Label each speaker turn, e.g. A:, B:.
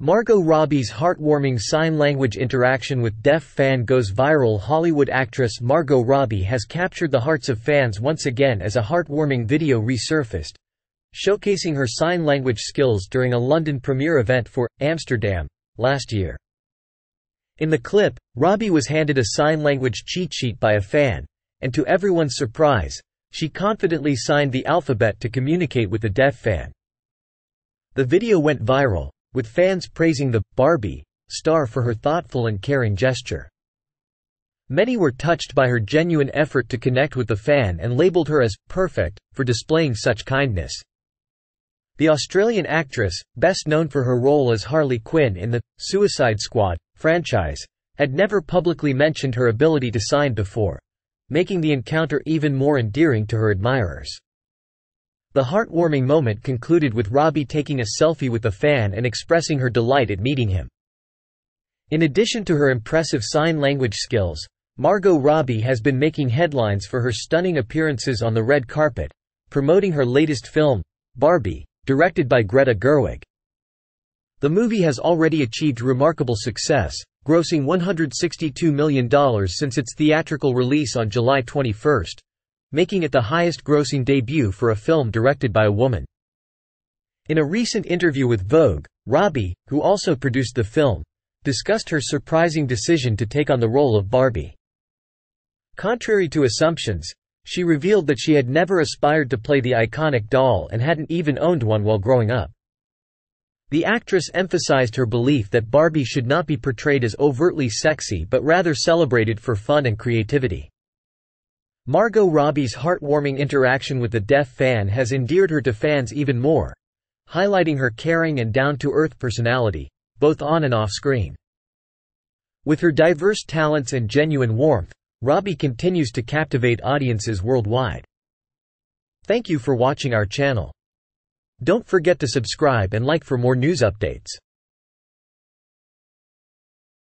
A: Margot Robbie's heartwarming sign language interaction with deaf fan goes viral Hollywood actress Margot Robbie has captured the hearts of fans once again as a heartwarming video resurfaced, showcasing her sign language skills during a London premiere event for Amsterdam last year. In the clip, Robbie was handed a sign language cheat sheet by a fan, and to everyone's surprise, she confidently signed the alphabet to communicate with the deaf fan. The video went viral, with fans praising the Barbie star for her thoughtful and caring gesture. Many were touched by her genuine effort to connect with the fan and labeled her as perfect for displaying such kindness. The Australian actress, best known for her role as Harley Quinn in the Suicide Squad franchise, had never publicly mentioned her ability to sign before, making the encounter even more endearing to her admirers. The heartwarming moment concluded with Robbie taking a selfie with a fan and expressing her delight at meeting him. In addition to her impressive sign language skills, Margot Robbie has been making headlines for her stunning appearances on the red carpet, promoting her latest film, Barbie, directed by Greta Gerwig. The movie has already achieved remarkable success, grossing $162 million since its theatrical release on July 21 making it the highest-grossing debut for a film directed by a woman. In a recent interview with Vogue, Robbie, who also produced the film, discussed her surprising decision to take on the role of Barbie. Contrary to assumptions, she revealed that she had never aspired to play the iconic doll and hadn't even owned one while growing up. The actress emphasized her belief that Barbie should not be portrayed as overtly sexy but rather celebrated for fun and creativity. Margot Robbie's heartwarming interaction with the deaf fan has endeared her to fans even more, highlighting her caring and down-to-earth personality, both on and off screen. With her diverse talents and genuine warmth, Robbie continues to captivate audiences worldwide. Thank you for watching our channel. Don't forget to subscribe and like for more news updates.